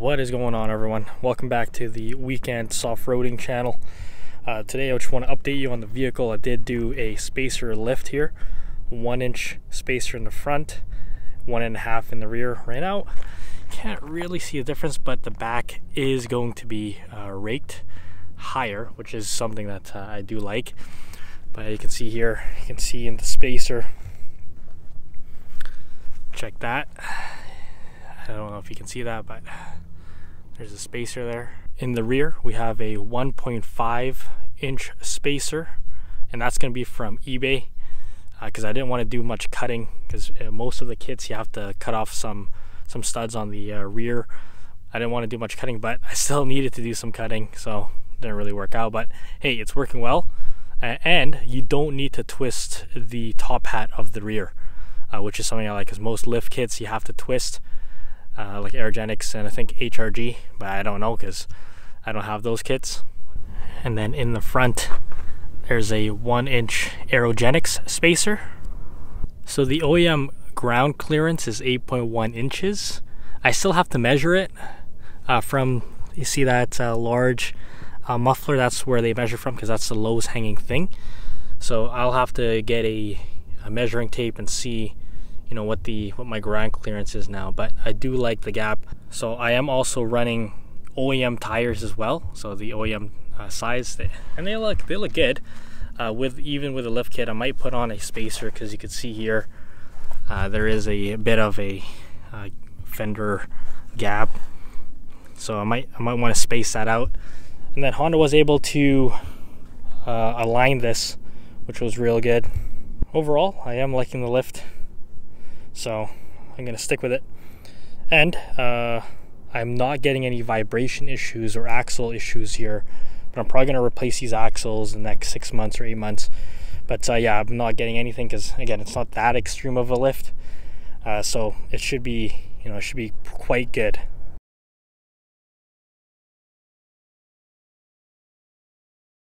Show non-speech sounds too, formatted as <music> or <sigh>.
What is going on everyone? Welcome back to the weekend soft-roading channel. Uh, today I just want to update you on the vehicle. I did do a spacer lift here. One inch spacer in the front, one and a half in the rear. Right now, can't really see a difference, but the back is going to be uh, raked higher, which is something that uh, I do like. But you can see here, you can see in the spacer, check that. I don't know if you can see that, but there's a spacer there. In the rear, we have a 1.5 inch spacer, and that's gonna be from eBay because uh, I didn't want to do much cutting because uh, most of the kits you have to cut off some some studs on the uh, rear. I didn't want to do much cutting, but <laughs> I still needed to do some cutting, so didn't really work out. But hey, it's working well, and you don't need to twist the top hat of the rear, uh, which is something I like. Because most lift kits you have to twist, uh, like Aerogenics and I think HRG, but I don't know because I don't have those kits. And then in the front, there's a one inch Aerogenics spacer. So the OEM ground clearance is 8.1 inches. I still have to measure it uh, from, you see that uh, large uh, muffler, that's where they measure from because that's the lowest hanging thing. So I'll have to get a, a measuring tape and see you know what the what my ground clearance is now but I do like the gap. So I am also running OEM tires as well. So the OEM uh, size and they look they look good. Uh, with even with a lift kit I might put on a spacer because you can see here uh, there is a bit of a uh, fender gap. So I might I might want to space that out. And then Honda was able to uh, align this which was real good. Overall I am liking the lift so I'm gonna stick with it. And uh, I'm not getting any vibration issues or axle issues here but I'm probably gonna replace these axles in the next six months or eight months. But uh, yeah I'm not getting anything because again it's not that extreme of a lift. Uh, so it should be you know it should be quite good